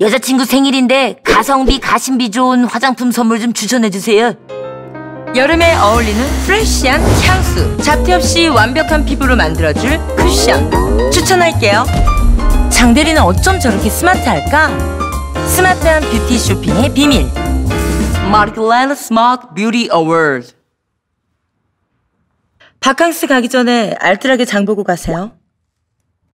여자친구 생일인데 가성비 가심비 좋은 화장품 선물 좀 추천해주세요. 여름에 어울리는 fresh한 향수. 잡티 없이 완벽한 피부로 만들어줄 쿠션. 추천할게요. 장대리는 어쩜 저렇게 스마트할까? 스마트한 뷰티 쇼핑의 비밀. 마리끌레르 스마트 뷰티 어워드. 바캉스 가기 전에 알뜰하게 장 보고 가세요.